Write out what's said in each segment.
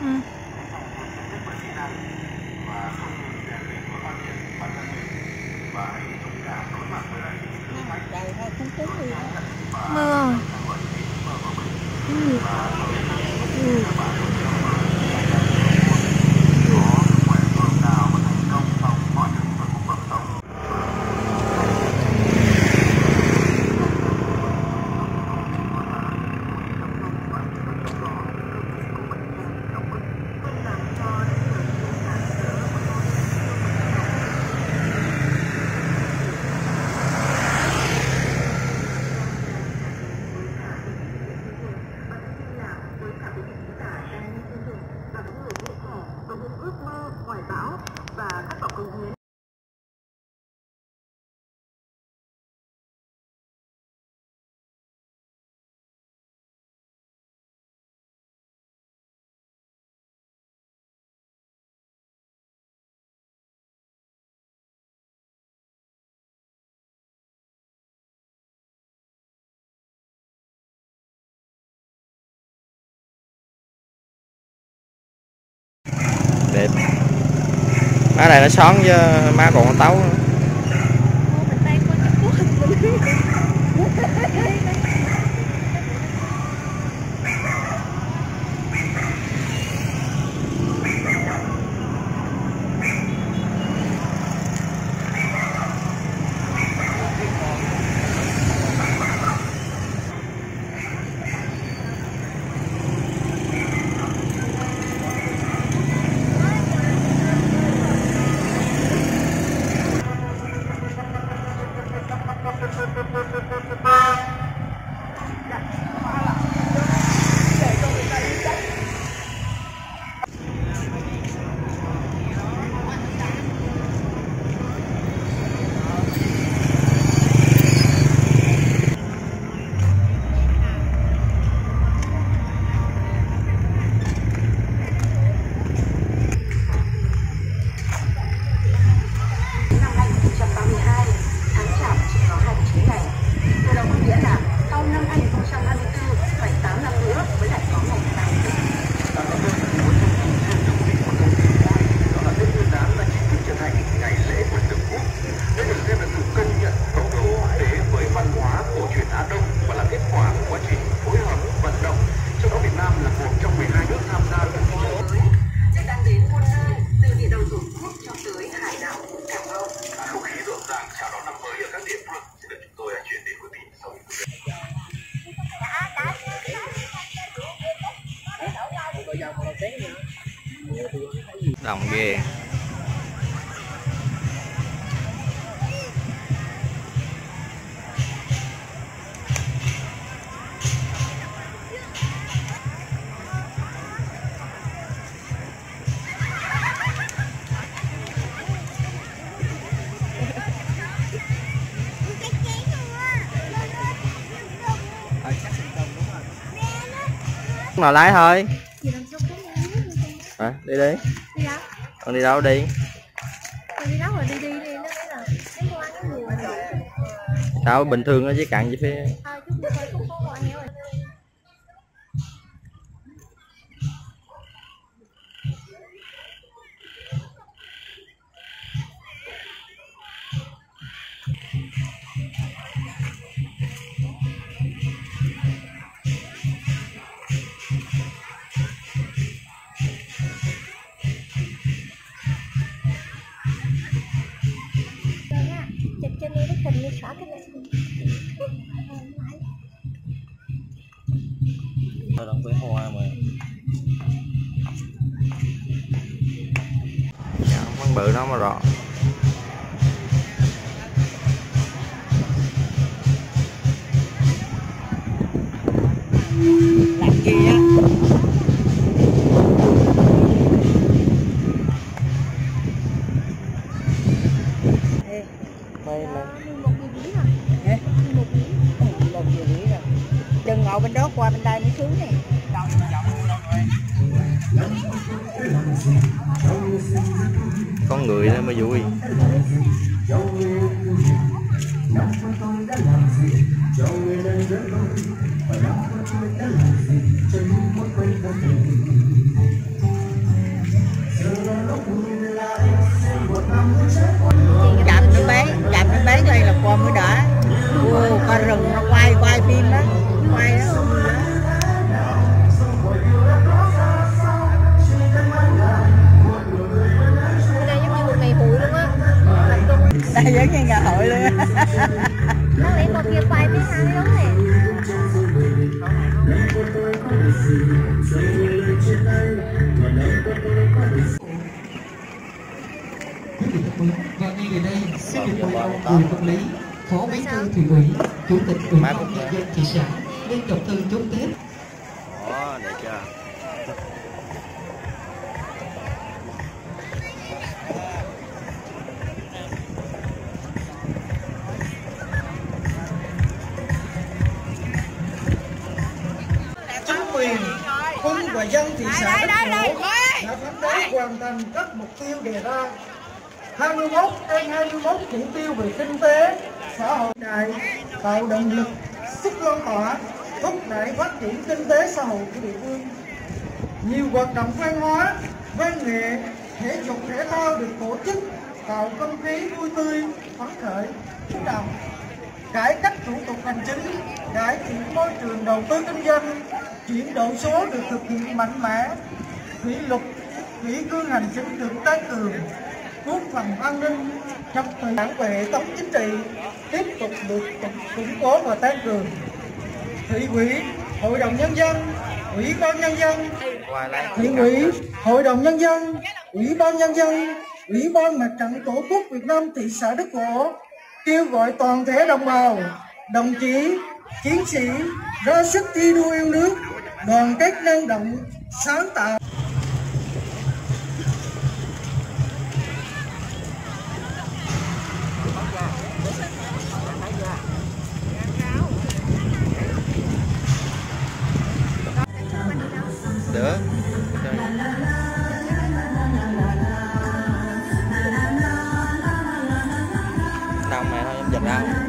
Ừ. trời ơi không tính gì hết mưa ừ. Ừ đẹp má này nó xón với má còn con tấu nữa. Nào lái thôi. À, đi đi. Con đi đâu đi? Con đi đâu rồi? Đi đi đi. Nó Thôi với hoa mà. Dạ, con bự nó mà rõ cầu bên đó qua bên đây mới xuống này có người đó mới vui. Chạm nó bé chạm nó bé đây là con mới đỡ. wow, coi rừng nó quay quay phim đó đây giống như một ngày hội luôn á đây. Giống như ngày hội luôn á kia quay phía hai lớn nè và ngay về đây xin được mời ông Bùi Văn Lý, phó bí thư thị ủy, chủ tịch ủy ban nhân dân thị xã lên đọc thư chúc tết Đó, đẹp chưa? chính quyền quân và dân thị xã Đức Phổ đã phấn đấu hoàn thành các mục tiêu đề ra. 21 trên 21 chỉ tiêu về kinh tế xã hội đại tạo động lực sức lan tỏa thúc đẩy phát triển kinh tế xã hội của địa phương. Nhiều hoạt động văn hóa văn nghệ thể dục thể thao được tổ chức tạo không khí vui tươi phấn khởi sôi động cải cách thủ tục hành chính, cải thiện môi trường đầu tư kinh doanh, chuyển đổi số được thực hiện mạnh mẽ, kỷ luật, kỷ cương hành chính được tăng cường, quốc phòng an ninh, trật tự đảng và hệ thống chính trị tiếp tục được củng cố và tăng cường. Thị ủy, hội đồng nhân dân, ủy ban nhân dân, thị ủy, hội đồng nhân dân, ủy ban nhân dân, ủy ban mặt trận tổ quốc Việt Nam thị xã Đức Phổ kêu gọi toàn thể đồng bào, đồng chí, chiến sĩ ra sức thi đua yêu nước, đoàn kết năng động, sáng tạo. Nữa Đông mày thôi, em giật ra.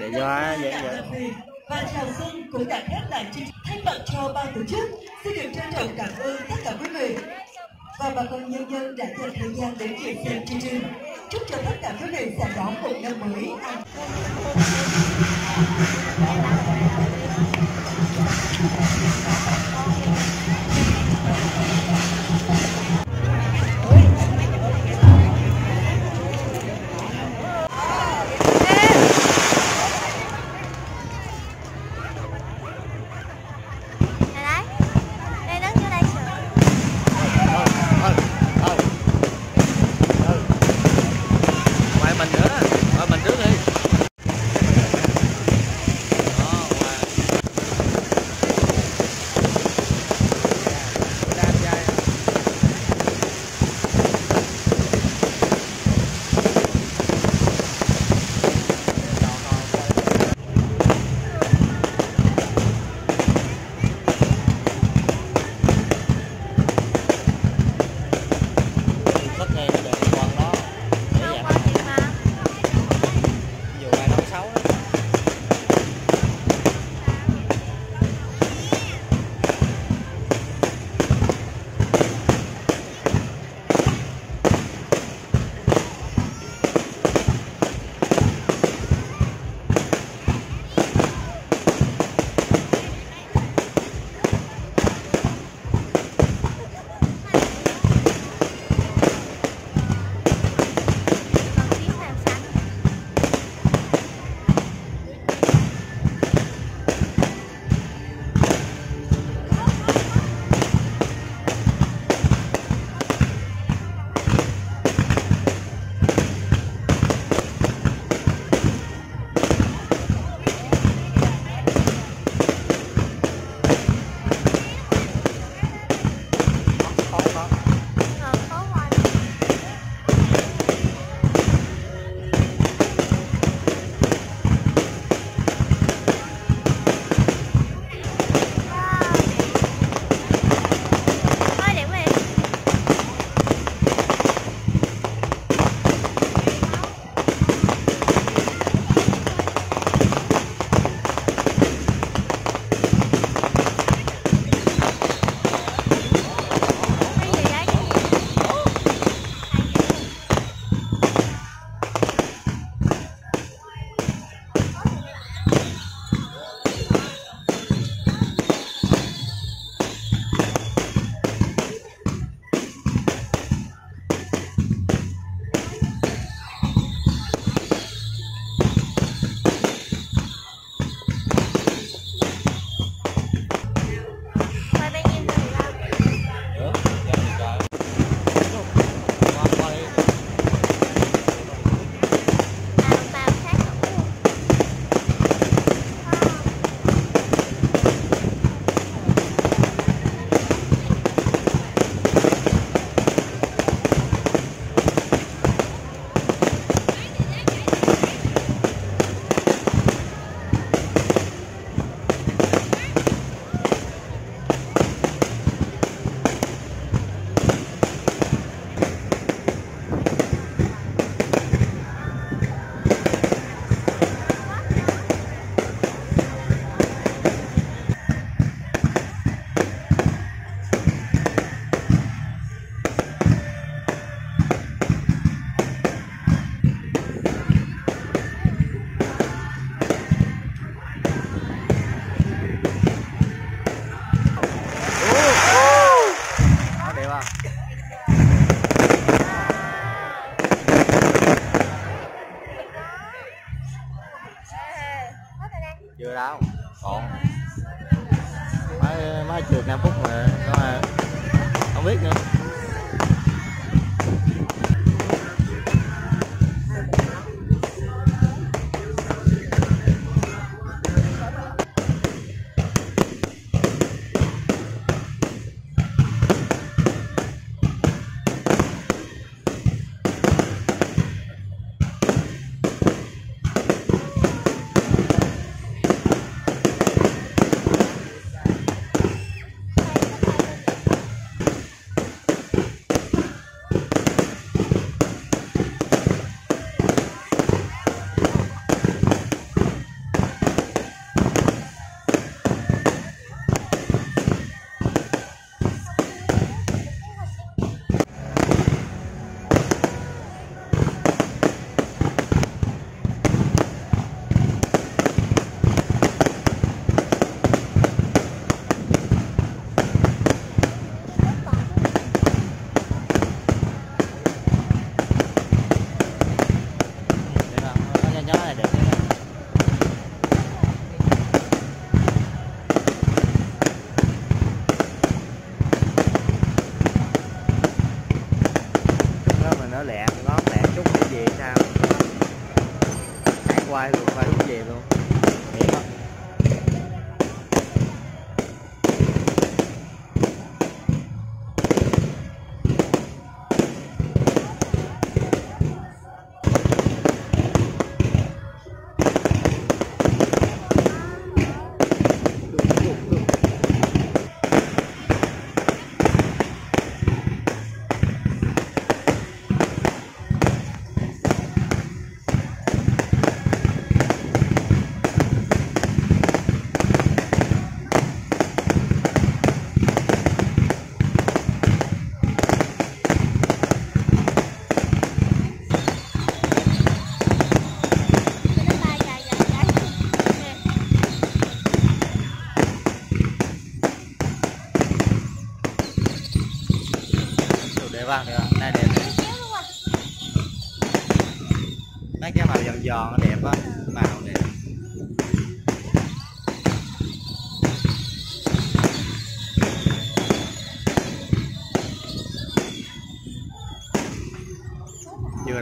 Để do á, vậy vậy. và chào xuân cũng đã khép lại chương trình thay mặt cho ban tổ chức xin được trân trọng cảm ơn tất cả quý vị và bà con nhân dân đã dành thời gian đến dự xem chương trình chúc cho tất cả quý vị sẽ đón một năm mới an Đây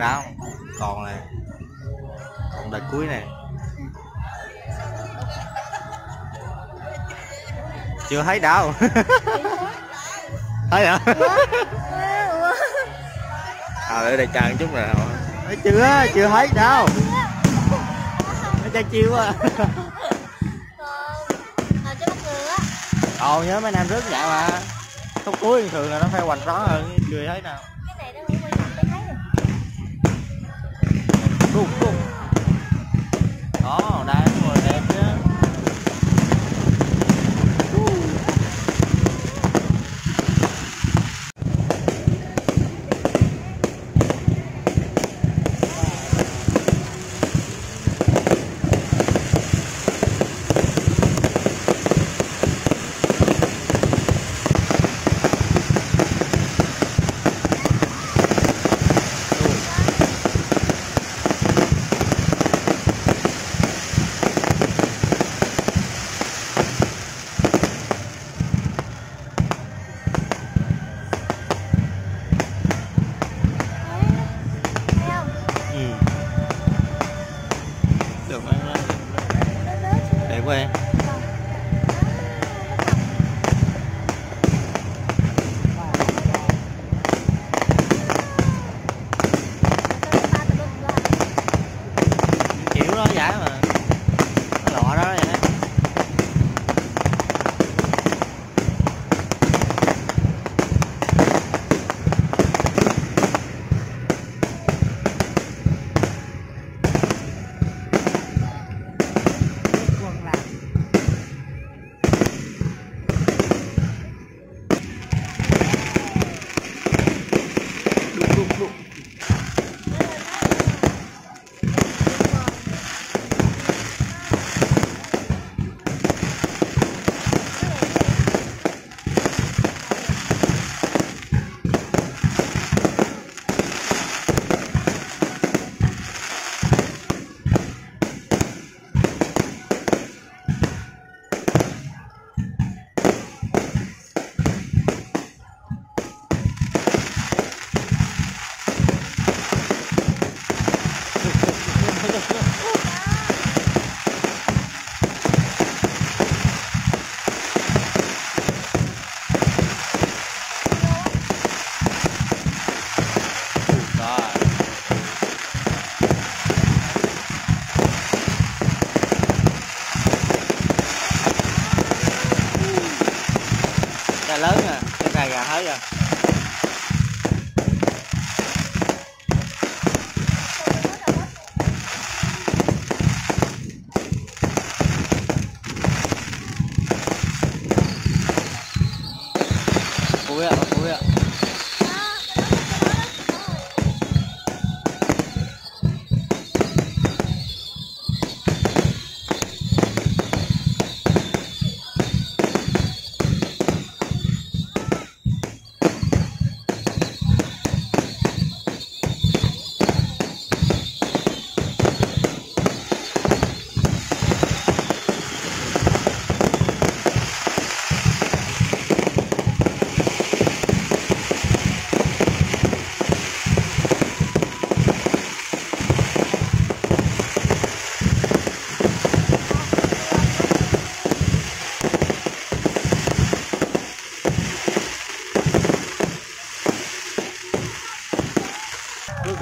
Chưa Còn này Còn đợt cuối này. Chưa thấy đâu Thấy hả? à để đây chờ chút nào thấy chưa? Chưa thấy đâu nó chơi chiêu à ồ nhớ mấy năm trước vậy mà. Khúc cuối thường là nó phải hoành rõ hơn, chưa thấy nào.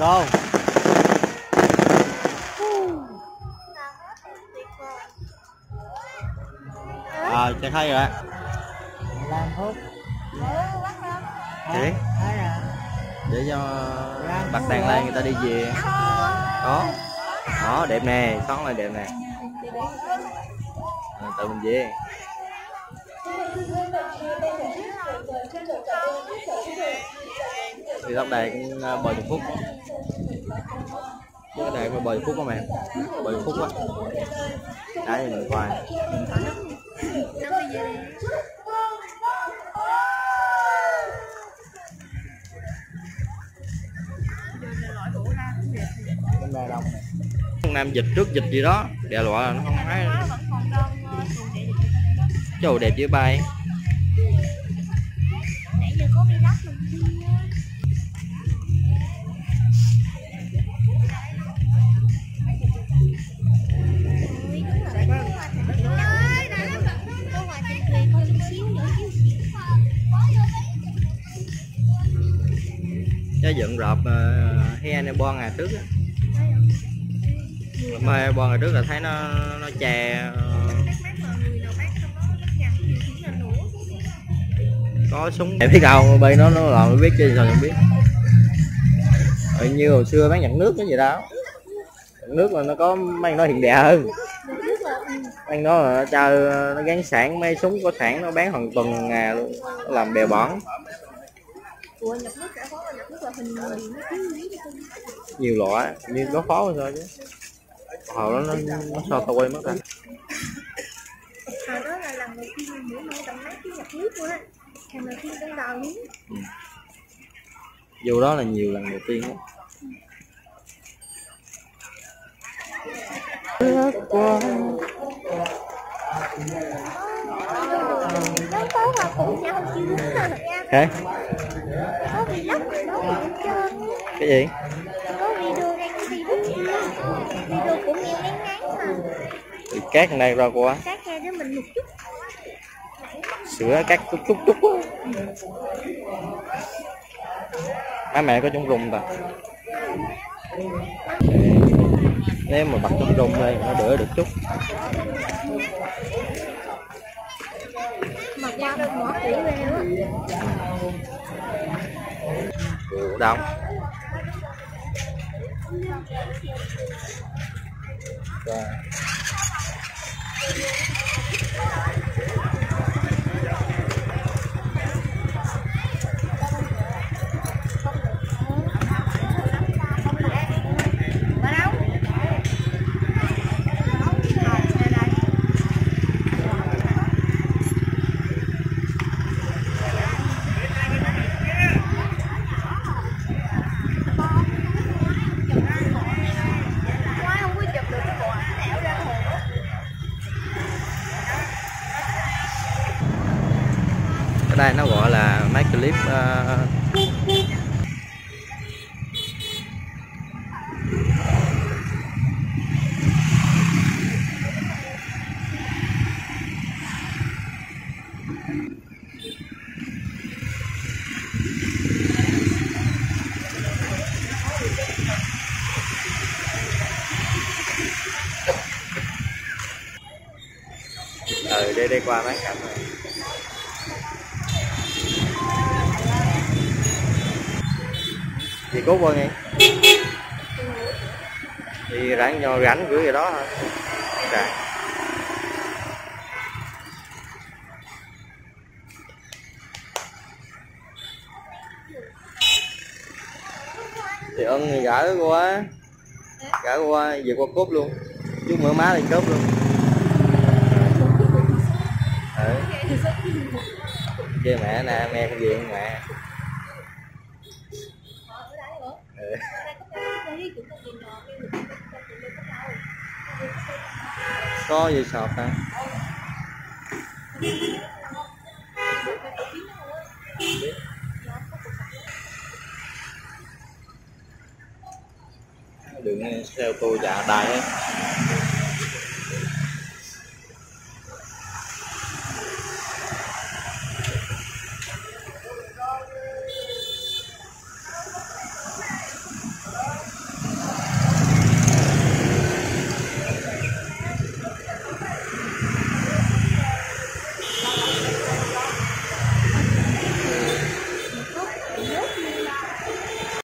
Good go. Ờ, chạy thấy rồi. làm phút rồi để cho bật đèn lên người ta đi về. Đó. Đó, đẹp nè, sáng lại đẹp nè. Rồi, tự mình về. Thì tóc đèn cũng ờ, bờ chục phút. Cái đèn mà bờ chục phút các bạn Bờ chục phút á. Cái gì mình quay. Bên đông Nam dịch trước dịch gì đó, đè lọa là nó không thấy. nó Trời đẹp dưới bay. Cái dựng rộp he này bon ngày trước á. Mà bon ngày trước là thấy nó nó chè ờ. có súng. Em biết đâu bây nó nó làm, biết chứ sao không biết. Như hồi xưa bán nhận nước cái gì đó. Nhận nước là nó có mang nó hiện đại hơn. Anh nó là ờ, nó chơi nó gắn sản mấy súng có sản nó bán hàng tuần, hàng ngày luôn. Nó làm bè bỏng Ủa nhập nước đã nhiều loại, như có khó sao chứ. Hồi đó nó nó so tôi mất rồi. Hồi đó là lần đầu tiên cái nhập nước luôn á Lần đầu tiên tôi đào miếng dù đó là nhiều lần đầu tiên á. Nó có hoa cùng nhau chưa thế Có vlog mà nó cũng trơn cái gì? Có video đang video Video cũng nghe ngắn ngắn mà. Thì cát này ra qua Các nghe đứa mình một chút. Sữa cắt chút chút chút. Á. má mẹ có chống rung ta. Nếu mà bật chống rung đây nó đỡ được chút. Mà qua đâu ngõ kỹ về Ủa, đông Rồi. đi qua bán cảnh rồi gì cố quên nhiêu thì rảnh nhò rảnh gửi gì đó hả? rảnh dạ. thì ân gỡ qua gỡ qua, về qua cốt luôn. Chú mở má thì cốt luôn ừ. chơi mẹ nè mẹ cái gì mẹ ừ. có gì sọt hả đừng xe ô tô chà đai hết